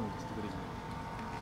のディストレーキ